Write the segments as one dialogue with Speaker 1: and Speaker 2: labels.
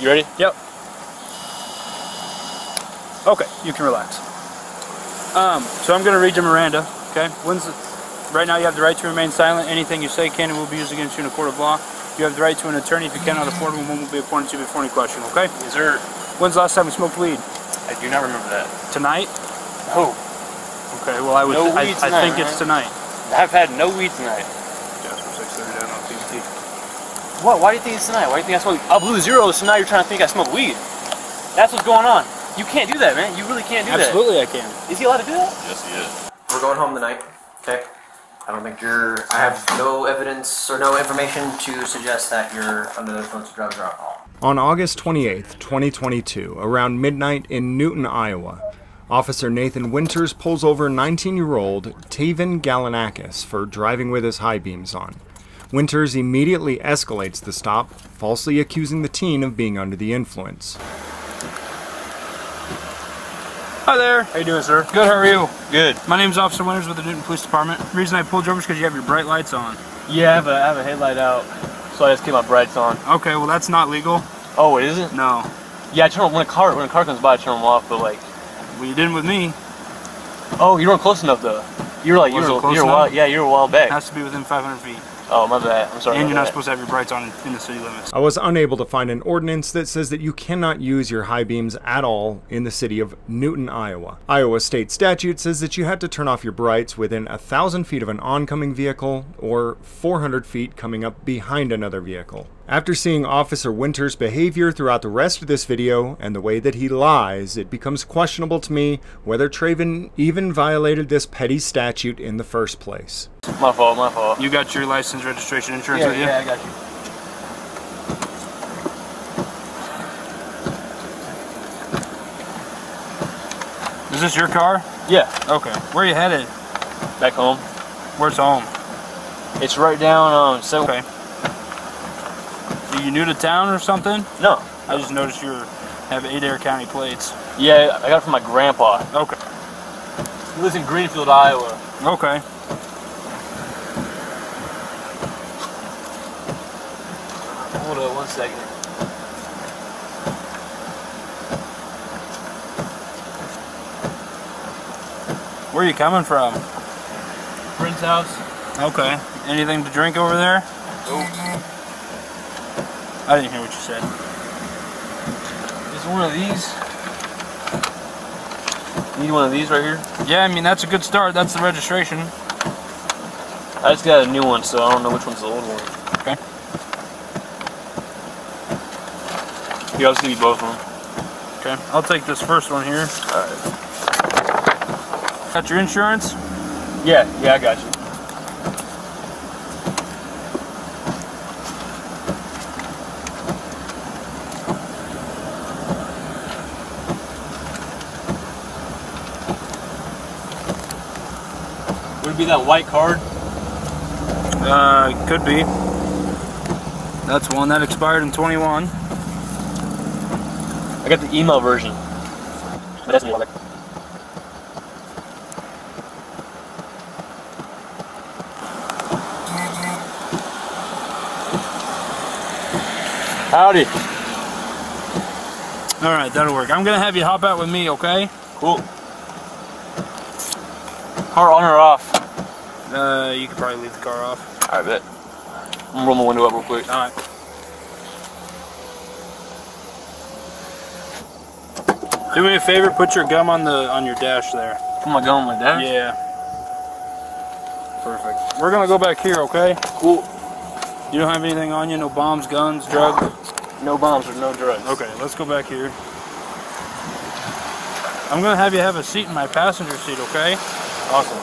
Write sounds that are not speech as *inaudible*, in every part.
Speaker 1: You ready?
Speaker 2: Yep. Okay, you can relax. Um, so I'm going to read you Miranda. Okay. When's the, right now you have the right to remain silent. Anything you say can and will be used against you in a court of law. You have the right to an attorney if you cannot afford one. One will be appointed to you before any question. Okay.
Speaker 1: Yes, sir.
Speaker 2: When's the last time you smoked weed?
Speaker 1: I do not remember that.
Speaker 2: Tonight.
Speaker 1: Oh,
Speaker 2: Okay. Well, I would.
Speaker 1: No
Speaker 2: I, I think it's tonight.
Speaker 1: I've had no weed tonight.
Speaker 2: Jasper 6:30 down on PBT.
Speaker 1: What? Why do you think it's tonight? Why do you think I smoke? I blew zero, so now you're trying to think I smoke weed. That's what's going on. You can't do that, man. You really can't do that.
Speaker 2: Absolutely, I can.
Speaker 1: Is he allowed to do that?
Speaker 3: Yes, he is.
Speaker 4: We're going home tonight. Okay. I don't think you're. I have no evidence or no information to suggest that you're under the influence of drugs or alcohol.
Speaker 5: On August 28, 2022, around midnight in Newton, Iowa, Officer Nathan Winters pulls over 19 year old Taven Galanakis for driving with his high beams on. Winters immediately escalates the stop, falsely accusing the teen of being under the influence.
Speaker 2: Hi there. How you doing, sir? Good. How are you?
Speaker 1: Good.
Speaker 2: My name's Officer Winters with the Newton Police Department. The reason I pulled you over is because you have your bright lights on.
Speaker 1: Yeah, I have a, I have a headlight out, so I just keep my brights on.
Speaker 2: Okay. Well, that's not legal.
Speaker 1: Oh, it isn't?
Speaker 2: No.
Speaker 1: Yeah, I turn them, when a car when a car comes by, I turn them off. But like,
Speaker 2: Well, you didn't with me.
Speaker 1: oh, you weren't close enough though. You were like you
Speaker 2: Wasn't
Speaker 1: were,
Speaker 2: close
Speaker 1: you were a
Speaker 2: enough?
Speaker 1: while, yeah, you were a while back.
Speaker 2: It has to be within 500 feet.
Speaker 1: Oh, my bad. I'm sorry.
Speaker 2: And you're not
Speaker 1: that.
Speaker 2: supposed to have your brights on in the city limits.
Speaker 5: I was unable to find an ordinance that says that you cannot use your high beams at all in the city of Newton, Iowa. Iowa state statute says that you have to turn off your brights within a thousand feet of an oncoming vehicle or 400 feet coming up behind another vehicle. After seeing Officer Winter's behavior throughout the rest of this video and the way that he lies, it becomes questionable to me whether Traven even violated this petty statute in the first place.
Speaker 1: My fault. My fault.
Speaker 2: You got your license, registration, insurance
Speaker 1: Yeah,
Speaker 2: with you?
Speaker 1: yeah, I got you.
Speaker 2: Is this your car?
Speaker 1: Yeah,
Speaker 2: Okay. Where are you headed?
Speaker 1: back home.
Speaker 2: Where's home?
Speaker 1: It's right down. Um, so
Speaker 2: Okay. You new to town or something?
Speaker 1: no.
Speaker 2: I just noticed you have Adair County plates.
Speaker 1: Yeah, I got it from my grandpa.
Speaker 2: Okay.
Speaker 1: He lives in Greenfield, Iowa.
Speaker 2: Okay.
Speaker 1: Hold on one second.
Speaker 2: Where are you coming from?
Speaker 1: Friend's house.
Speaker 2: Okay. Anything to drink over there? I didn't hear what you said.
Speaker 1: Is one of these? Need one of these right here?
Speaker 2: Yeah, I mean, that's a good start. That's the registration.
Speaker 1: I just got a new one, so I don't know which one's the old one.
Speaker 2: Okay.
Speaker 1: Here, I'll just give you both of them.
Speaker 2: Okay. I'll take this first one here. Alright. Got your insurance?
Speaker 1: Yeah, yeah, I got you. That white card?
Speaker 2: Uh, could be. That's one that expired in 21.
Speaker 1: I got the email version. But that's. Howdy.
Speaker 2: All right, that'll work. I'm gonna have you hop out with me, okay?
Speaker 1: Cool. Car on or off?
Speaker 2: Uh, you could probably leave the car off.
Speaker 1: I bet. I'm gonna roll my window up real quick.
Speaker 2: All right. Do me a favor, put your gum on the on your dash there.
Speaker 1: Put my gum on my dash.
Speaker 2: Yeah. Perfect. We're gonna go back here, okay?
Speaker 1: Cool.
Speaker 2: You don't have anything on you? No bombs, guns, drugs?
Speaker 1: No bombs or no drugs.
Speaker 2: Okay, let's go back here. I'm gonna have you have a seat in my passenger seat, okay?
Speaker 1: Awesome.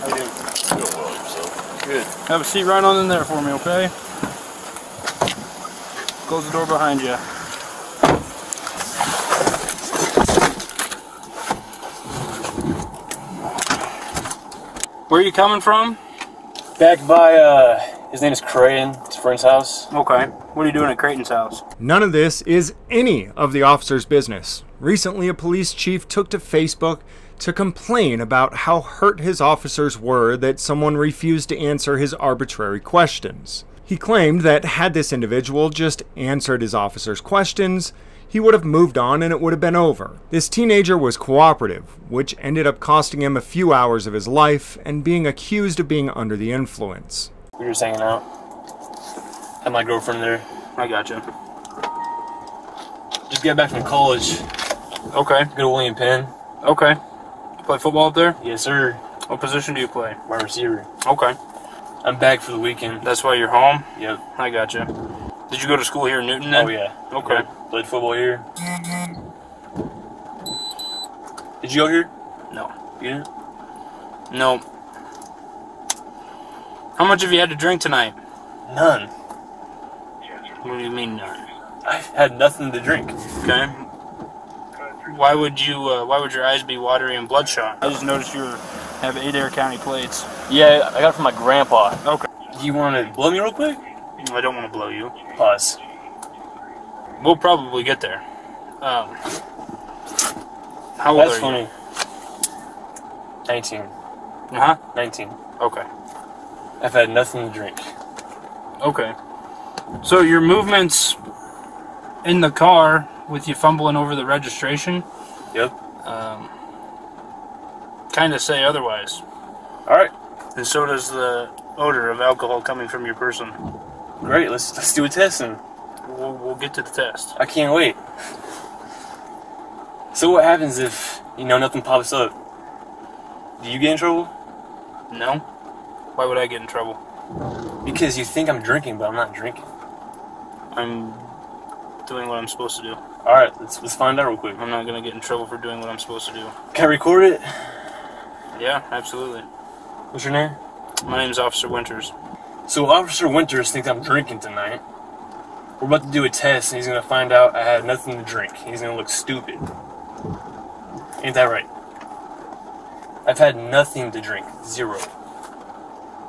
Speaker 2: How you doing?
Speaker 3: Doing well yourself.
Speaker 1: Good.
Speaker 2: Have a seat right on in there for me, okay? Close the door behind you. Where are you coming from?
Speaker 1: Back by, uh, his name is Creighton. It's a friend's house.
Speaker 2: Okay. What are you doing at Creighton's house?
Speaker 5: None of this is any of the officer's business. Recently, a police chief took to Facebook to complain about how hurt his officers were that someone refused to answer his arbitrary questions. He claimed that had this individual just answered his officer's questions, he would have moved on and it would have been over. This teenager was cooperative, which ended up costing him a few hours of his life and being accused of being under the influence.
Speaker 1: We were just hanging out. Had my girlfriend there.
Speaker 2: I gotcha.
Speaker 1: Just got back from college.
Speaker 2: Okay.
Speaker 1: Good to William Penn.
Speaker 2: Okay. Play football up there?
Speaker 1: Yes, sir.
Speaker 2: What position do you play?
Speaker 1: My receiver.
Speaker 2: Okay.
Speaker 1: I'm back for the weekend.
Speaker 2: That's why you're home?
Speaker 1: Yep.
Speaker 2: I gotcha. Did you go to school here in Newton then?
Speaker 1: Oh yeah.
Speaker 2: Okay.
Speaker 1: Yep. Played football here. Did you go here?
Speaker 2: No.
Speaker 1: You didn't?
Speaker 2: No. How much have you had to drink tonight?
Speaker 1: None.
Speaker 2: What do you mean none?
Speaker 1: I had nothing to drink.
Speaker 2: Okay. Why would you? Uh, why would your eyes be watery and bloodshot? I just noticed you have Adair County plates.
Speaker 1: Yeah, I got it from my grandpa.
Speaker 2: Okay.
Speaker 1: You want to blow me real quick?
Speaker 2: I don't want to blow you.
Speaker 1: Pause.
Speaker 2: We'll probably get there. Um, how old
Speaker 1: That's
Speaker 2: are
Speaker 1: funny. 19.
Speaker 2: Uh huh.
Speaker 1: 19.
Speaker 2: Okay.
Speaker 1: I've had nothing to drink.
Speaker 2: Okay. So your movements in the car with you fumbling over the registration
Speaker 1: Yep.
Speaker 2: um, kind of say otherwise.
Speaker 1: Alright.
Speaker 2: And so does the odor of alcohol coming from your person.
Speaker 1: Great. Let's let's do a test and
Speaker 2: We'll, we'll get to the test.
Speaker 1: I can't wait. So what happens if, you know, nothing pops up? Do you get in trouble?
Speaker 2: No? Why would I get in trouble?
Speaker 1: Because you think I'm drinking, but I'm not drinking.
Speaker 2: I'm doing what I'm supposed to do.
Speaker 1: Alright, let's let's find out real quick.
Speaker 2: I'm not going to get in trouble for doing what I'm supposed to do.
Speaker 1: Can I record it?
Speaker 2: Yeah, absolutely.
Speaker 1: What's your name?
Speaker 2: My name's Officer Winters.
Speaker 1: So Officer Winters thinks I'm drinking tonight. We're about to do a test, and he's gonna find out I had nothing to drink. He's gonna look stupid. Ain't that right? I've had nothing to drink, zero.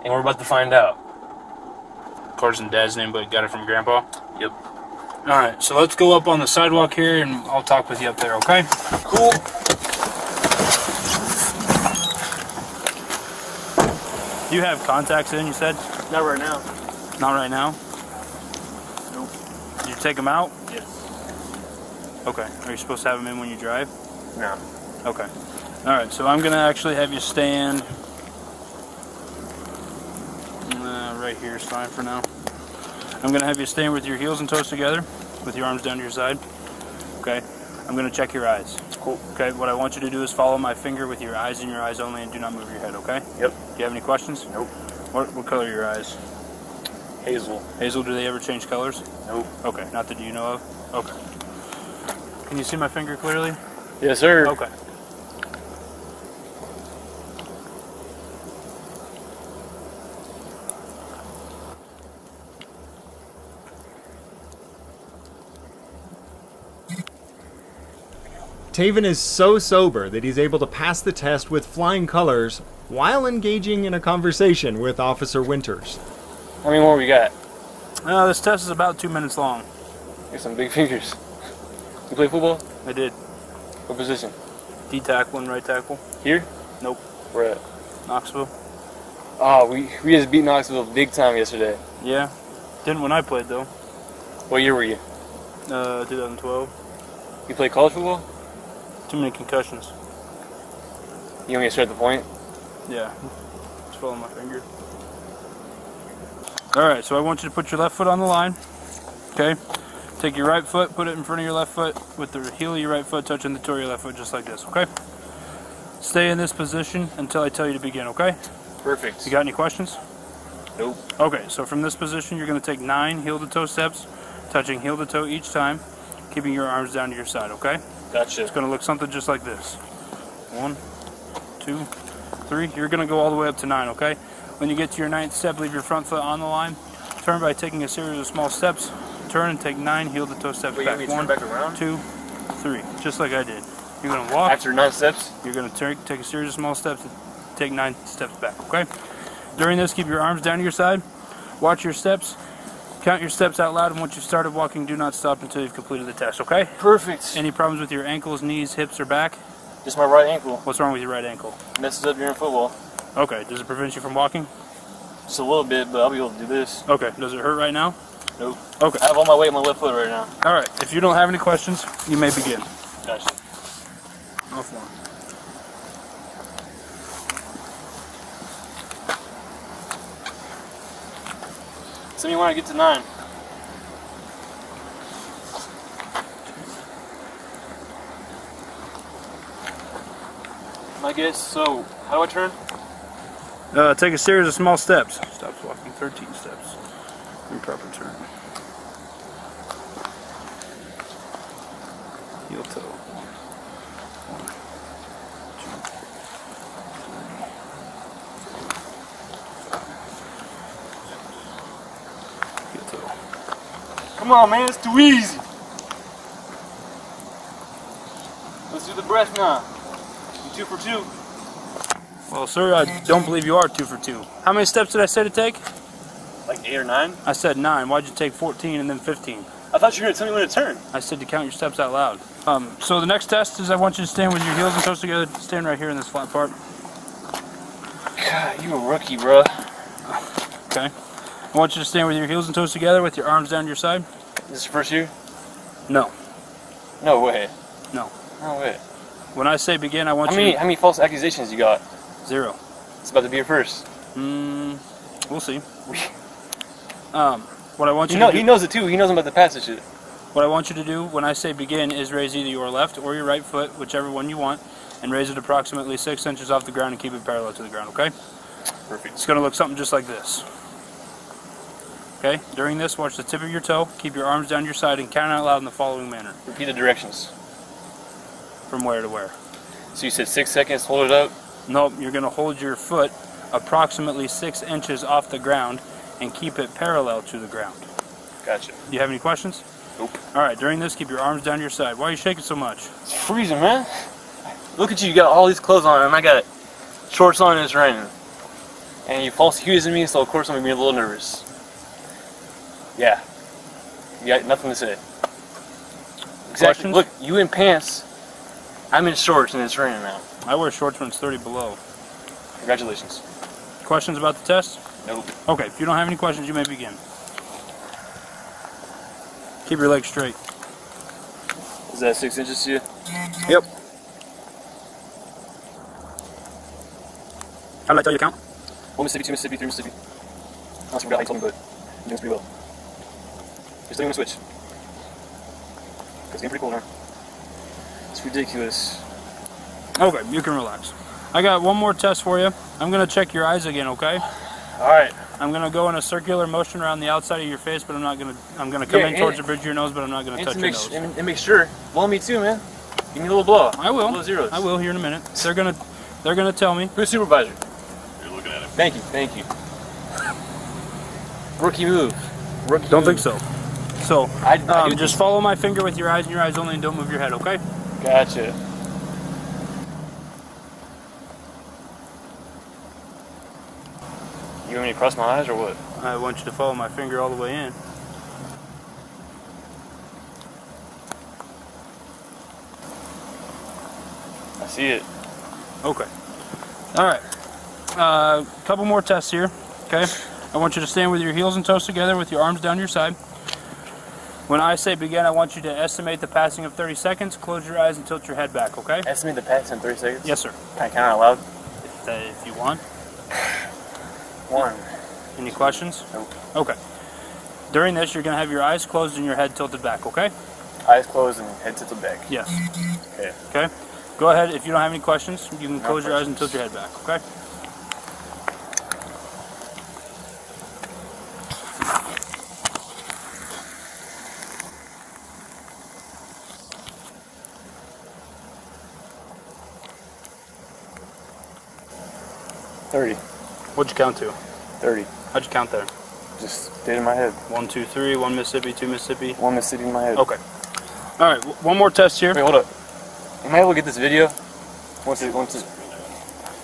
Speaker 1: And we're about to find out.
Speaker 2: Carson Dad's name, but got it from Grandpa.
Speaker 1: Yep.
Speaker 2: Alright, so let's go up on the sidewalk here and I'll talk with you up there, okay?
Speaker 1: Cool.
Speaker 2: You have contacts in, you said?
Speaker 1: Not right now.
Speaker 2: Not right now?
Speaker 1: Nope.
Speaker 2: Did you take them out?
Speaker 1: Yes.
Speaker 2: Okay. Are you supposed to have them in when you drive?
Speaker 1: No.
Speaker 2: Okay. Alright, so I'm going to actually have you stand. Uh, right here is fine for now. I'm going to have you stand with your heels and toes together, with your arms down to your side. Okay. I'm going to check your eyes.
Speaker 1: Cool.
Speaker 2: Okay. What I want you to do is follow my finger with your eyes and your eyes only, and do not move your head. Okay.
Speaker 1: Yep.
Speaker 2: Do you have any questions?
Speaker 1: Nope.
Speaker 2: What, what color are your eyes?
Speaker 1: Hazel.
Speaker 2: Hazel. Do they ever change colors?
Speaker 1: Nope.
Speaker 2: Okay. Not that you know of. Okay. Can you see my finger clearly?
Speaker 1: Yes, sir.
Speaker 2: Okay.
Speaker 5: Taven is so sober that he's able to pass the test with flying colors while engaging in a conversation with Officer Winters.
Speaker 1: How many more we got?
Speaker 2: Uh, this test is about two minutes long.
Speaker 1: Got some big fingers. You play football?
Speaker 2: I did.
Speaker 1: What position?
Speaker 2: D tackle and right tackle.
Speaker 1: Here?
Speaker 2: Nope.
Speaker 1: Where at?
Speaker 2: Knoxville.
Speaker 1: Oh, we, we just beat Knoxville big time yesterday.
Speaker 2: Yeah. Didn't when I played though.
Speaker 1: What year were you?
Speaker 2: Uh, 2012.
Speaker 1: You play college football?
Speaker 2: Too many concussions.
Speaker 1: You want me to start the point?
Speaker 2: Yeah. Just follow my finger. Alright, so I want you to put your left foot on the line. Okay? Take your right foot, put it in front of your left foot, with the heel of your right foot touching the toe of your left foot, just like this, okay? Stay in this position until I tell you to begin, okay?
Speaker 1: Perfect.
Speaker 2: You got any questions?
Speaker 1: Nope.
Speaker 2: Okay, so from this position, you're going to take nine heel to toe steps, touching heel to toe each time, keeping your arms down to your side, okay?
Speaker 1: Gotcha.
Speaker 2: It's going to look something just like this. One, two, three. You're going to go all the way up to nine, okay? When you get to your ninth step, leave your front foot on the line. Turn by taking a series of small steps. Turn and take nine heel to toe steps
Speaker 1: Wait,
Speaker 2: back.
Speaker 1: want me to turn
Speaker 2: One,
Speaker 1: back around?
Speaker 2: two, three. Just like I did. You're going to walk.
Speaker 1: After nine steps?
Speaker 2: You're going to take take a series of small steps and take nine steps back, okay? During this, keep your arms down to your side. Watch your steps. Count your steps out loud, and once you've started walking, do not stop until you've completed the test, okay?
Speaker 1: Perfect.
Speaker 2: Any problems with your ankles, knees, hips, or back?
Speaker 1: Just my right ankle.
Speaker 2: What's wrong with your right ankle?
Speaker 1: Messes up during football.
Speaker 2: Okay, does it prevent you from walking?
Speaker 1: Just a little bit, but I'll be able to do this.
Speaker 2: Okay. Does it hurt right now?
Speaker 1: Nope.
Speaker 2: Okay.
Speaker 1: I have all my weight on my left foot right now.
Speaker 2: All right. If you don't have any questions, you may begin.
Speaker 1: Gotcha.
Speaker 2: Offline.
Speaker 1: So you want to get to nine? My guess. So, how do I turn?
Speaker 2: Uh, take a series of small steps. Stops walking 13 steps. In proper turn. Heel toe. One, one, two, three, heel toe.
Speaker 1: Come on, man. It's too easy. Let's do the breath now. You two for two.
Speaker 2: Well, sir, I don't believe you are two for two. How many steps did I say to take?
Speaker 1: Like eight or nine.
Speaker 2: I said nine. Why'd you take 14 and then 15?
Speaker 1: I thought you were gonna tell me when to turn.
Speaker 2: I said to count your steps out loud. Um, so the next test is I want you to stand with your heels and toes together. Stand right here in this flat part.
Speaker 1: God, you a rookie, bro.
Speaker 2: Okay. I want you to stand with your heels and toes together with your arms down your side.
Speaker 1: This is your first year?
Speaker 2: No.
Speaker 1: No way.
Speaker 2: No.
Speaker 1: No way.
Speaker 2: When I say begin, I want
Speaker 1: How
Speaker 2: you
Speaker 1: many how many false accusations you got?
Speaker 2: zero.
Speaker 1: It's about to be your first.
Speaker 2: Mm, we'll see. Um, what I want you
Speaker 1: You know
Speaker 2: to do,
Speaker 1: he knows it too. He knows about the pass this shit.
Speaker 2: what I want you to do when I say begin is raise either your left or your right foot, whichever one you want, and raise it approximately six inches off the ground and keep it parallel to the ground. Okay.
Speaker 1: Perfect.
Speaker 2: It's going to look something just like this. Okay, during this, watch the tip of your toe, keep your arms down your side, and count out loud in the following manner.
Speaker 1: Repeat the directions.
Speaker 2: From where to where?
Speaker 1: So you said six seconds, hold it up.
Speaker 2: Nope, you're going to hold your foot approximately six inches off the ground and keep it parallel to the ground.
Speaker 1: Gotcha.
Speaker 2: Do you have any questions?
Speaker 1: Nope.
Speaker 2: Alright, during this, keep your arms down your side. Why are you shaking so much?
Speaker 1: It's freezing, man. Look at you, you got all these clothes on, and I got shorts on and it's raining. And you false accusing me, so of course I'm gonna be a little nervous. Yeah. You got nothing to say. Exactly.
Speaker 2: Questions?
Speaker 1: Look, you in pants, I'm in shorts, and it's raining now.
Speaker 2: I wear shorts when it's 30 below.
Speaker 1: Congratulations.
Speaker 2: Questions about the test?
Speaker 1: Nope.
Speaker 2: Okay, if you don't have any questions, you may begin. Keep your legs straight.
Speaker 1: Is that six inches to you? Mm-hmm.
Speaker 2: Yep. How did I tell you to count?
Speaker 1: One Mississippi, two Mississippi, three Mississippi. I also forgot how you told me, but you're doing pretty well. You're still gonna switch. It's getting pretty cool now. It's ridiculous.
Speaker 2: Okay, you can relax. I got one more test for you. I'm gonna check your eyes again, okay?
Speaker 1: Alright.
Speaker 2: I'm gonna go in a circular motion around the outside of your face, but I'm not gonna. I'm gonna come
Speaker 1: Yeah,
Speaker 2: in
Speaker 1: and-
Speaker 2: towards the bridge of your nose, but I'm not gonna touch
Speaker 1: to
Speaker 2: your nose.
Speaker 1: and, and make sure, blow me too, man. Give me a little blow.
Speaker 2: I will.
Speaker 1: Little zeros.
Speaker 2: I will here in a minute. They're gonna. They're gonna tell me.
Speaker 1: Who's supervisor?
Speaker 3: You're looking at him.
Speaker 1: Thank you, thank you. *laughs* Rookie move. Rookie
Speaker 2: Don't
Speaker 1: move.
Speaker 2: think so. So,
Speaker 1: I, I
Speaker 2: um, just follow my finger with your eyes and your eyes only, and don't move your head, okay?
Speaker 1: Gotcha. You want me to cross my eyes or what?
Speaker 2: I want you to follow my finger all the way in.
Speaker 1: I see it.
Speaker 2: Okay. All right. A uh, couple more tests here. Okay. I want you to stand with your heels and toes together with your arms down your side. When I say begin, I want you to estimate the passing of 30 seconds. Close your eyes and tilt your head back. Okay?
Speaker 1: Estimate the pass in 30 seconds?
Speaker 2: Yes, sir.
Speaker 1: Can I count out loud?
Speaker 2: If, uh, if you want. *sighs*
Speaker 1: One.
Speaker 2: Any questions?
Speaker 1: Nope.
Speaker 2: Okay. During this, you're going to have your eyes closed and your head tilted back. Okay?
Speaker 1: Eyes closed and head tilted back.
Speaker 2: Yes.
Speaker 1: Okay.
Speaker 2: Okay. Go ahead. If you don't have any questions, you can
Speaker 1: No
Speaker 2: close your eyes and tilt your head back. Okay?
Speaker 1: Thirty.
Speaker 2: What'd you count to?
Speaker 1: Thirty.
Speaker 2: How'd you count there?
Speaker 1: Just stayed in my head.
Speaker 2: One, two, three. One Mississippi, two Mississippi.
Speaker 1: One Mississippi in my head.
Speaker 2: Okay. All right. w- One more test here.
Speaker 1: Wait, hold up. Am I able to get this video? Once it, once it,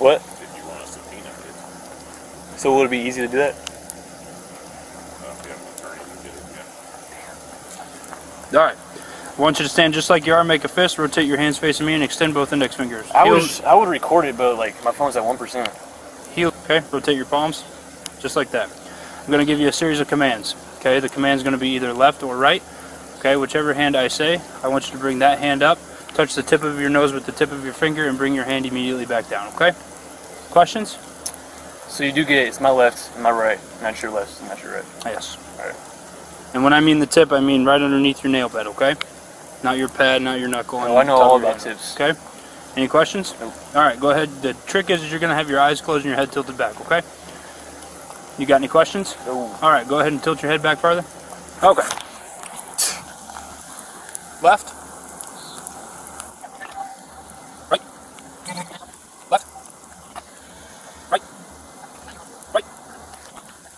Speaker 1: what?
Speaker 3: If you want us to peanut it.
Speaker 1: So will it be easy to do that?
Speaker 3: If you have an attorney, you get it, yeah.
Speaker 2: All right. I want you to stand just like you are. Make a fist. Rotate your hands facing me and extend both index fingers.
Speaker 1: I would
Speaker 2: Heels-
Speaker 1: I would record it, but like my phone's at one percent.
Speaker 2: Heel. Okay. Rotate your palms. just like that. I'm going to give you a series of commands. Okay, the command's going to be either left or right. Okay, whichever hand I say, I want you to bring that hand up, touch the tip of your nose with the tip of your finger, and bring your hand immediately back down. Okay? Questions?
Speaker 1: So you do get it. It's my left and my right, not your left and not your right.
Speaker 2: Yes.
Speaker 1: Alright.
Speaker 2: And when I mean the tip, I mean right underneath your nail bed. Okay? Not your pad, not your knuckle.
Speaker 1: Oh, I know all about tips.
Speaker 2: Okay. Any questions?
Speaker 1: Nope.
Speaker 2: All right, go ahead. The trick is, is you're gonna have your eyes closed and your head tilted back. Okay. You got any questions?
Speaker 1: No.
Speaker 2: All right, go ahead and tilt your head back farther. Okay. Left. Right. Left. Right. Right.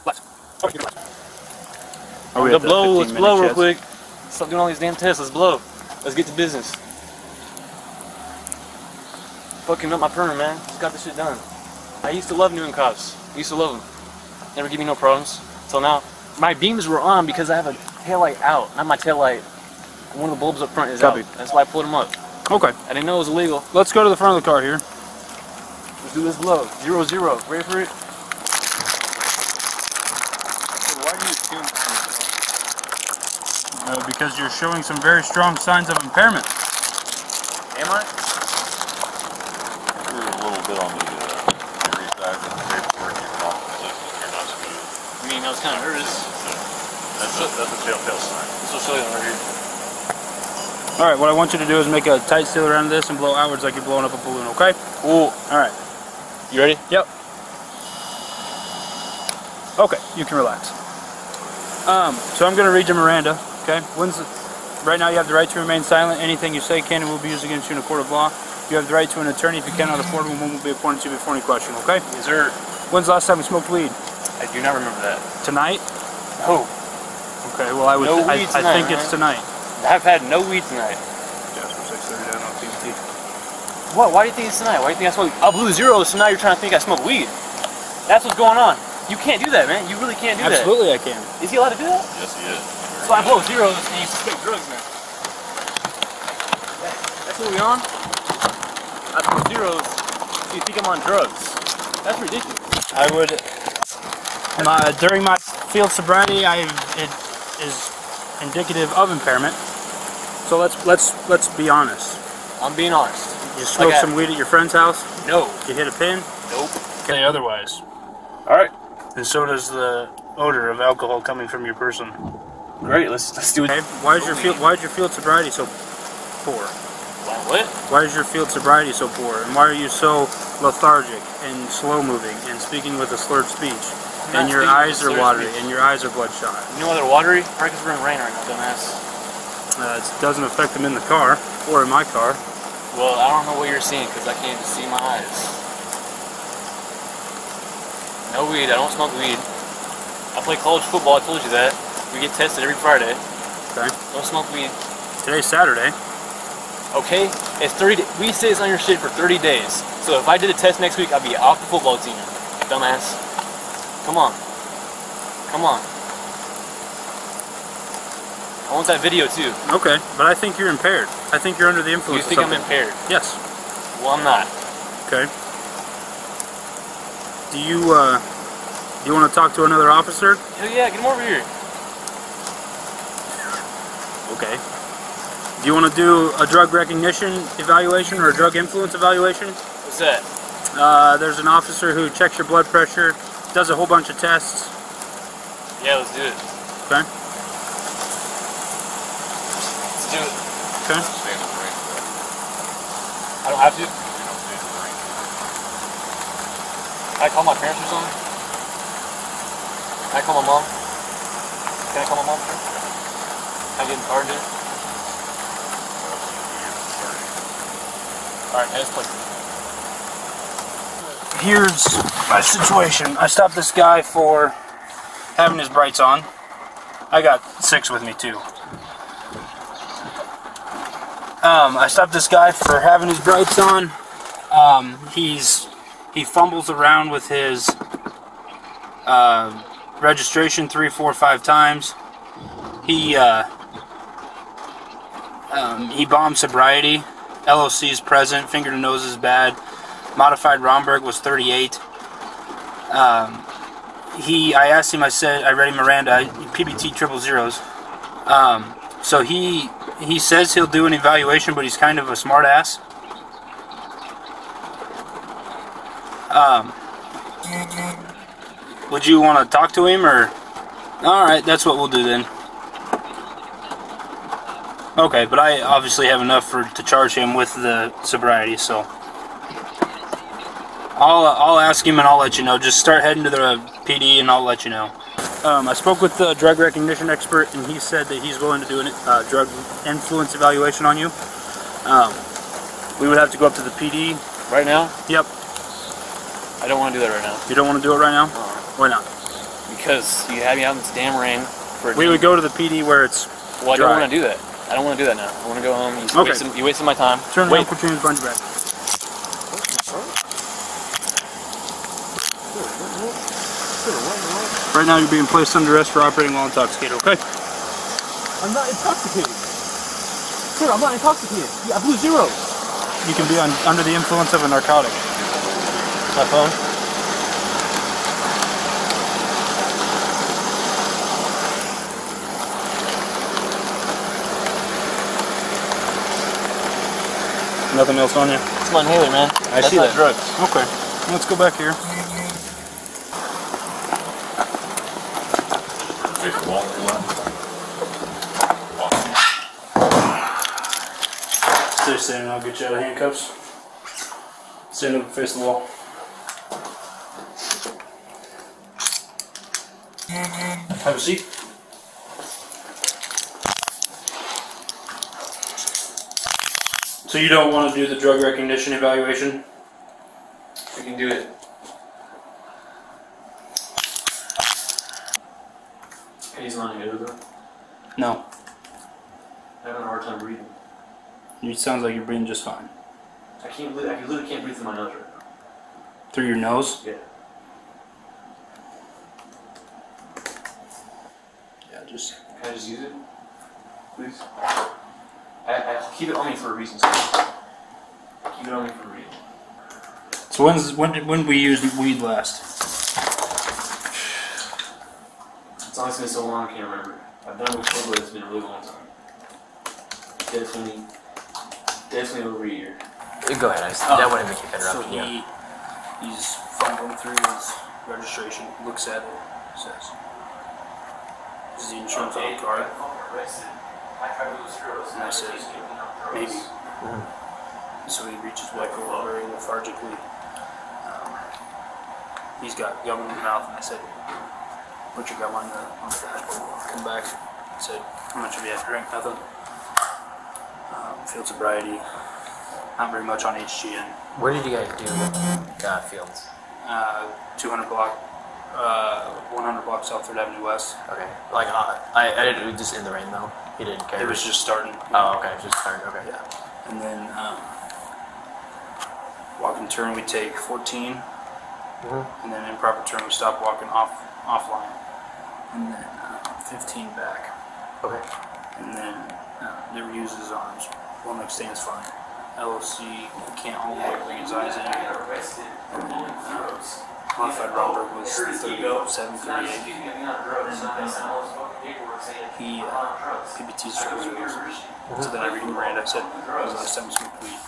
Speaker 2: Left. Oh, okay, left. Are we
Speaker 1: The
Speaker 2: at the
Speaker 1: blow, let's blow real quick. Stop doing all these damn tests, let's blow. Let's get to business. Fucking up my permit, man. Just got this shit done. I used to love Newton cops. I used to love them. Never give me no problems. Till now. My beams were on because I have a taillight out, not my taillight. One of the bulbs up front is
Speaker 2: Copy.
Speaker 1: out. That's why I pulled them up.
Speaker 2: Okay,
Speaker 1: I didn't know it was illegal.
Speaker 2: let's go to the front of the car here.
Speaker 1: Let's do this blow. Zero zero. Ready for it?
Speaker 3: Why do you assume
Speaker 2: Uh, because you're showing some very strong signs of impairment.
Speaker 1: Am I?
Speaker 3: You're a little bit on the uh, theory side of the paperwork. You're not consistent. You're not smooth.
Speaker 1: I mean, I was kind of nervous.
Speaker 3: That's a, telltale sign.
Speaker 1: Show you right here.
Speaker 2: All right, what I want you to do is make a tight seal around this and blow outwards like you're blowing up a balloon, okay?
Speaker 1: Cool.
Speaker 2: All right.
Speaker 1: You ready?
Speaker 2: Yep. Okay, you can relax. Um, so I'm going to read you Miranda, okay? When's the, right now you have the right to remain silent. Anything you say can and will be used against you in a court of law. You have the right to an attorney. If you cannot afford one, one will be appointed to you before any question, okay?
Speaker 1: Is there?
Speaker 2: When's the last time you smoked weed?
Speaker 1: I do not remember that.
Speaker 2: Tonight?
Speaker 1: No.
Speaker 2: Okay, well I would.
Speaker 1: No
Speaker 2: I,
Speaker 1: weed
Speaker 2: I
Speaker 1: tonight,
Speaker 2: think it's tonight.
Speaker 1: I've had no weed tonight.
Speaker 2: Jasper 630 down on PBT.
Speaker 1: What? Why do you think it's tonight? Why do you think I smoke? Uh, I blew zero, so now you're trying to think I smoke weed. That's what's going on. You can't do that, man. You really can't do that.
Speaker 2: Absolutely, I can.
Speaker 1: Is he allowed to do that?
Speaker 3: Yes, he is.
Speaker 1: So I blow zeros and you suspect drugs, man. That's what we on? I blow zeros, so you think I'm on drugs. That's ridiculous.
Speaker 2: I would. My, during my field sobriety, I it is indicative of impairment. So let's let's let's be honest.
Speaker 1: I'm being honest.
Speaker 2: You smoked
Speaker 1: I-
Speaker 2: some weed at your friend's house.
Speaker 1: No.
Speaker 2: You hit a pin.
Speaker 1: Nope.
Speaker 2: Okay. Otherwise,
Speaker 1: All right.
Speaker 2: and so does the odor of alcohol coming from your person.
Speaker 1: Great. Let's let's do it.
Speaker 2: Okay. Why is your field Why is your field sobriety so poor?
Speaker 1: What?
Speaker 2: Why is your field sobriety so poor? And why are you so lethargic and slow moving and speaking with a slurred speech? And your eyes are watery and your eyes are bloodshot.
Speaker 1: You know why they're watery? Probably because we're in rain right now, dumbass.
Speaker 2: Uh, it doesn't affect them in the car or in my car.
Speaker 1: Well, I don't know what you're seeing because I can't see my eyes. No weed. I don't smoke weed. I play college football. I told you that. We get tested every Friday.
Speaker 2: Okay.
Speaker 1: Don't smoke weed.
Speaker 2: Today's Saturday.
Speaker 1: Okay? It's 30. da- We say it's on your shit for 30 days. So if I did a test next week, I'd be off the football team. Dumbass. Come on. Come on. I want that video too.
Speaker 2: Okay, but I think you're impaired. I think you're under the influence.
Speaker 1: You
Speaker 2: think
Speaker 1: I'm impaired?
Speaker 2: Yes.
Speaker 1: Well, I'm not.
Speaker 2: Okay. Do you uh, do you want to talk to another officer?
Speaker 1: Hell yeah, get him over here.
Speaker 2: Okay. Do you want to do a drug recognition evaluation or a drug influence evaluation?
Speaker 1: What's that?
Speaker 2: Uh, there's an officer who checks your blood pressure, does a whole bunch of tests.
Speaker 1: Yeah, let's do it.
Speaker 2: Okay.
Speaker 1: Let's do it.
Speaker 2: Okay.
Speaker 3: Stay in the range, though.
Speaker 1: I don't have to.
Speaker 3: You don't stay in the range.
Speaker 1: Can I call my parents or something? Can I call my mom? Can I call my mom? Can I get in the car it? Alright, let's play.
Speaker 2: Here's my situation. I stopped this guy for having his brights on. I got six with me too. Um, I stopped this guy for having his brights on. Um, he's he fumbles around with his uh, registration three, four, five times. He uh, um, he bombed sobriety. LOC is present. Finger to nose is bad. Modified Romberg was 38. Um, he, I asked him. I said, I read him Miranda, PBT triple zeros. Um, so he he says he'll do an evaluation, but he's kind of a smart ass. Um, would you want to talk to him or? All right, that's what we'll do then. Okay, but I obviously have enough for to charge him with the sobriety, so I'll I'll ask him and I'll let you know. Just start heading to the PD and I'll let you know. Um, I spoke with the drug recognition expert and he said that he's willing to do a uh, drug influence evaluation on you. Um, we would have to go up to the PD.
Speaker 6: Right now?
Speaker 2: Yep.
Speaker 6: I don't want to do that right now.
Speaker 2: You don't want to do it right now? Why not?
Speaker 6: Because you had me out in this damn rain
Speaker 2: We would go to the PD where it's
Speaker 6: Well, I
Speaker 2: dry.
Speaker 6: don't want to do that. I don't want to do that now. I want to go home. You,
Speaker 2: Okay.
Speaker 6: wasted, you wasted my time.
Speaker 2: turn
Speaker 6: Wait.
Speaker 2: your hands behind your back. Right now you're being placed under arrest for operating while intoxicated, okay?
Speaker 7: I'm not intoxicated. Sir, I'm not intoxicated. Yeah, I blew zero.
Speaker 2: You can be on, under the influence of a narcotic.
Speaker 6: My phone?
Speaker 2: Nothing else on you?
Speaker 6: It's my inhaler, man.
Speaker 2: I
Speaker 6: That's
Speaker 2: see that.
Speaker 6: drugs.
Speaker 2: Okay. Let's go back here.
Speaker 3: Face the wall to your left.
Speaker 2: Stay standing, I'll get you out of handcuffs. Stand up and face the wall. Have a seat. So you don't want to do the drug recognition evaluation?
Speaker 6: We can do it. He's not inhaler though.
Speaker 2: No.
Speaker 6: I'm having a hard time breathing.
Speaker 2: It sounds like you're breathing just fine.
Speaker 6: I can't. I literally can't breathe through my nose right now.
Speaker 2: Through your nose?
Speaker 6: Yeah.
Speaker 2: Yeah, just.
Speaker 6: Can I just use it, please? I, I keep it on me for a reason. So. Keep it on me for a reason.
Speaker 2: So when's when did when we used weed last?
Speaker 6: It's honestly been so long I can't remember. I've done it before, but it's been a really long time. Definitely, definitely over a year.
Speaker 4: Go ahead. I,
Speaker 2: Oh.
Speaker 4: that wouldn't make you
Speaker 2: So
Speaker 4: interrupt.
Speaker 2: he
Speaker 4: Yeah.
Speaker 2: he's fumbling through his registration, looks at it, says, "Is the insurance on the card?" And I said, "Maybe." So he reaches back over very lethargically. Um, he's got gum in his mouth, and I said, "Put your gum on the on the dashboard." Come back. Said, "How much have you had to drink?" Nothing. Um, field sobriety. Not very much on HGN.
Speaker 4: Where did you guys do uh, fields?
Speaker 2: uh, 200 block, uh, 100 blocks South Third Avenue West.
Speaker 4: Okay. Like uh, I, I didn't. It was just in the rain though. He didn't care.
Speaker 2: It was just starting.
Speaker 4: Oh, okay. Just started. Okay.
Speaker 2: Yeah. And then um, walk and turn we take 14, and then improper turn we stop walking off offline, and then uh, 15 back,
Speaker 4: Okay.
Speaker 2: and then uh, never use his arms. One leg stands fine. LOC can't hold way bring his eyes in. Uh, modified Romberg was 37, 38. He uh, PBT's triple zeros. So then I read Miranda. I said, "When was last time you smoked weed?"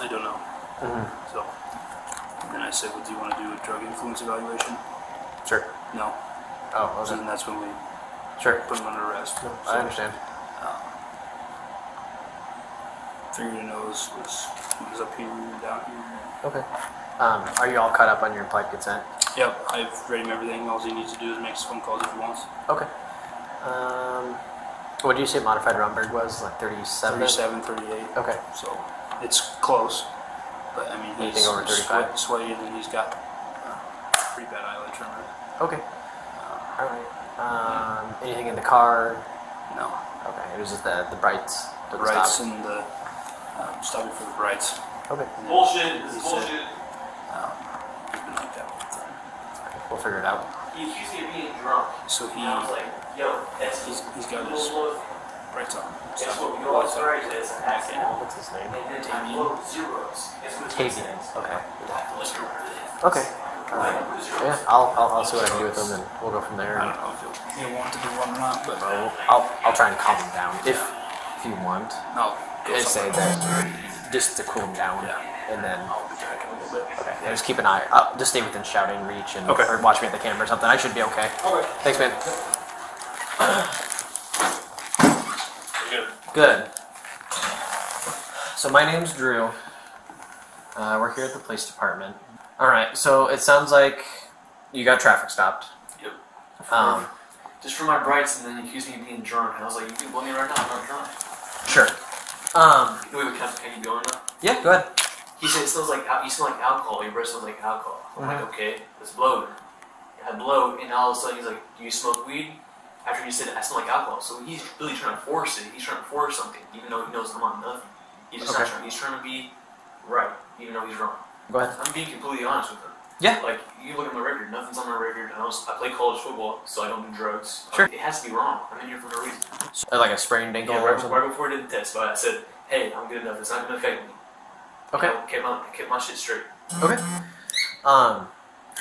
Speaker 2: I don't know. So then I said, "Well, do you want to do a drug influence evaluation?"
Speaker 4: Sure.
Speaker 2: No.
Speaker 4: Oh,
Speaker 2: So
Speaker 4: okay.
Speaker 2: then that's when we
Speaker 4: Sure.
Speaker 2: put him under arrest.
Speaker 4: I understand.
Speaker 2: Through your nose was was up here and down here.
Speaker 4: Okay. Um, are you all caught up on your implied consent?
Speaker 2: Yep, I've read him everything. All he needs to do is make his phone calls if he wants.
Speaker 4: Okay. Um, what did you say modified Romberg was? Like 37?
Speaker 2: 37, 38.
Speaker 4: Okay.
Speaker 2: So it's close. But I mean, he's
Speaker 4: Anything over 35?
Speaker 2: sweat- sweaty and he's got uh, pretty bad eyelid tremor.
Speaker 4: Okay. All right. Um, anything in the car?
Speaker 2: No.
Speaker 4: Okay. It was just the, the brights.
Speaker 2: The
Speaker 4: Wouldn't
Speaker 2: brights
Speaker 4: stop.
Speaker 2: and the um, stopping for the brights.
Speaker 4: Okay.
Speaker 2: And
Speaker 6: Bullshit. This is
Speaker 2: said,
Speaker 6: bullshit.
Speaker 2: Um, he's been like that all the time.
Speaker 4: We'll figure it out.
Speaker 6: He accused me of being drunk.
Speaker 2: So he
Speaker 6: And I was like, yo, that's
Speaker 2: he's, he's got his Right top.
Speaker 1: Guess what? You know what's right is an accident.
Speaker 4: What's his name?
Speaker 1: And then I blow zeros.
Speaker 4: Tavian. Okay.
Speaker 1: Let's go over there.
Speaker 4: Okay. Yeah, I'll, I'll, I'll see what I can do with them and we'll go from there.
Speaker 2: I don't know if you'll, you'll want to do one or not, but
Speaker 4: I'll, I'll, I'll try and calm him down if, if you want.
Speaker 2: I'll
Speaker 4: And say that just to cool him down,
Speaker 2: Yeah.
Speaker 4: and then
Speaker 2: I'll be back in a little bit.
Speaker 4: okay, yeah, just keep an eye. Uh, just stay within shouting reach, and
Speaker 2: Okay.
Speaker 4: or watch me at the camera or something. I should be okay.
Speaker 2: Okay.
Speaker 4: Thanks, man. *clears throat*
Speaker 1: Good.
Speaker 4: So my name's Drew. Uh, work here at the police department. All right. So it sounds like you got traffic stopped.
Speaker 1: Yep.
Speaker 4: Um,
Speaker 1: Just for my brights, and then he accused me of being drunk. And I was like, you can blow me right now. I'm not drunk.
Speaker 4: sure. Um,
Speaker 1: Wait, wait, can, I- can you go on now?
Speaker 4: yeah. Go ahead.
Speaker 1: He said it smells like al- you smell like alcohol. Your breath smells like alcohol. I'm like, okay, let's blow. I blow, and all of a sudden he's like, "Do you smoke weed?" After he said, "I smell like alcohol," so he's really trying to force it. He's trying to force something, even though he knows I'm on nothing. He's just not trying. He's trying to be right, even though he's wrong.
Speaker 4: Go ahead.
Speaker 1: I'm being completely honest with him.
Speaker 4: Yeah.
Speaker 1: Like you look at my record, nothing's on my record. I, don't, I play college football, so I don't do drugs.
Speaker 4: Sure.
Speaker 1: It has to be wrong. I'm in here for no reason.
Speaker 4: Uh, Like a sprained ankle
Speaker 1: Yeah,
Speaker 4: or
Speaker 1: right,
Speaker 4: something.
Speaker 1: right before I did the test, but I said, "Hey, I'm good enough. It's not going to affect me."
Speaker 4: Okay.
Speaker 1: I kept my, kept my shit straight.
Speaker 4: Okay. Um,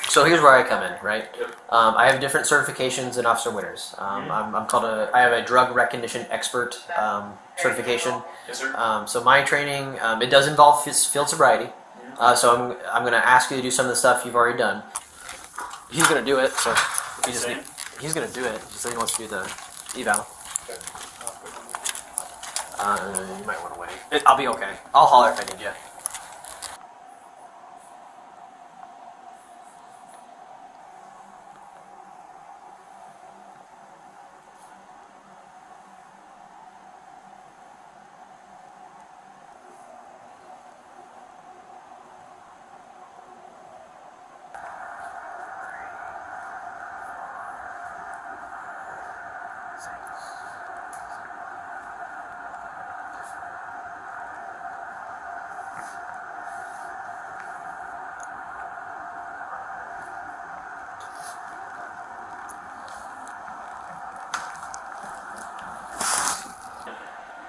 Speaker 4: so here's where I come in, right? Um, I have different certifications than Officer Winters. Um,
Speaker 1: Mhm.
Speaker 4: I'm, I'm called a. I have a drug recognition expert um, certification.
Speaker 1: Yes, sir.
Speaker 4: Um, so my training it does involve field sobriety. Uh, so I'm I'm going to ask you to do some of the stuff you've already done. He's going to do it. So he just he's going to do it. He said he wants to do the eval. Uh, you might want to wait. It, I'll be okay. I'll holler if I need you.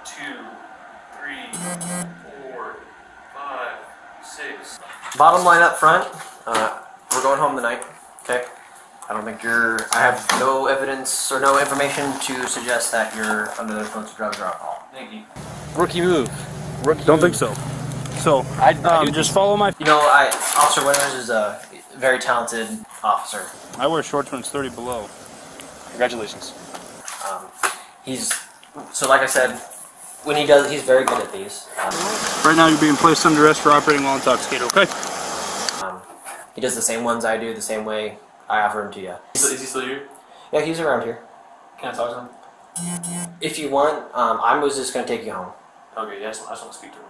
Speaker 1: two, three, four, five, six.
Speaker 4: Bottom line up front, uh, we're going home tonight. Okay. I don't think you're. I have no evidence or no information to suggest that you're under the influence of drugs or alcohol.
Speaker 1: Thank you.
Speaker 5: Rookie move. Rookie
Speaker 2: Don't think so. So
Speaker 5: I, I
Speaker 2: um,
Speaker 5: do
Speaker 2: just follow my.
Speaker 4: You know, I, Officer Winters is a very talented officer.
Speaker 2: I wear shorts when it's 30 below.
Speaker 5: Congratulations.
Speaker 4: Um, he's so, like I said, when he does, he's very good at these. Um,
Speaker 2: Right now, you're being placed under arrest for operating while intoxicated. Okay.
Speaker 4: um, he does the same ones I do, the same way I offer them to you.
Speaker 1: Is, is he still here?
Speaker 4: Yeah, he's around here.
Speaker 1: Can I talk to him?
Speaker 4: If you want, um, I was just gonna take you home.
Speaker 1: Okay, yeah, I just, I just want to speak to him.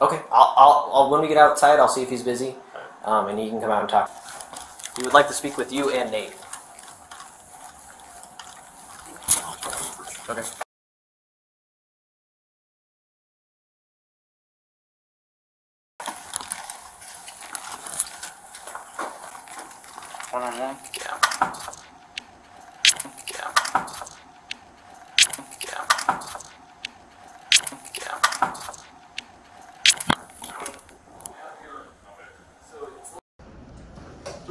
Speaker 4: Okay, I'll, I'll, I'll when we get outside, I'll see if he's busy, um, and he can come out and talk. He would like to speak with you and Nate. Okay.
Speaker 2: One on one.
Speaker 4: Yeah. Yeah. Yeah. Yeah.
Speaker 2: Hey,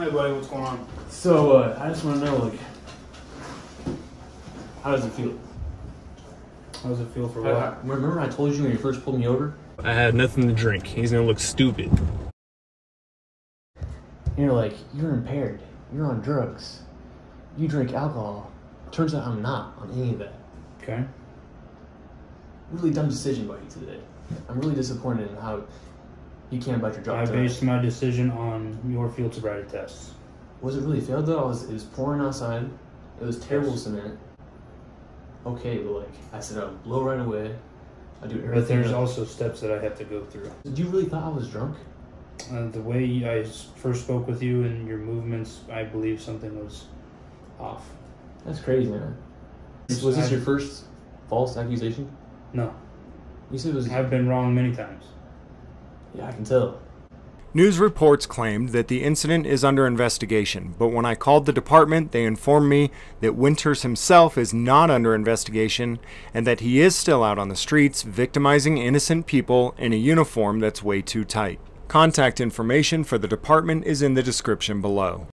Speaker 2: buddy, what's going on?
Speaker 5: So, uh, I just want to know, like, how does it feel?
Speaker 2: How does it feel for
Speaker 5: I-
Speaker 2: what?
Speaker 5: I- remember I told you when you first pulled me over?
Speaker 8: I had nothing to drink. He's gonna look stupid.
Speaker 5: You're like, you're impaired. You're on drugs. You drink alcohol. Turns out I'm not on any of that.
Speaker 2: Okay.
Speaker 5: Really dumb decision by you today. I'm really disappointed in how you came about your
Speaker 2: I
Speaker 5: job today.
Speaker 2: based my decision on your field sobriety tests.
Speaker 5: Was it really failed though? I was, it was pouring outside. It was terrible cement. Okay, but like I said, I'll blow right away. I do everything.
Speaker 2: But there's
Speaker 5: up.
Speaker 2: also steps that I have to go through.
Speaker 5: Did you really thought I was drunk?
Speaker 2: uh, the way I first spoke with you and your movements, I believe something was off.
Speaker 5: That's crazy, man. This, was this
Speaker 2: I,
Speaker 5: your first false accusation?
Speaker 2: No.
Speaker 5: You said it was.
Speaker 2: I've been wrong many times.
Speaker 5: Yeah, I can tell. News reports claimed that the incident is under investigation, but when I called the department, they informed me that Winters himself is not under investigation and that he is still out on the streets victimizing innocent people in a uniform that's way too tight. Contact information for the department is in the description below.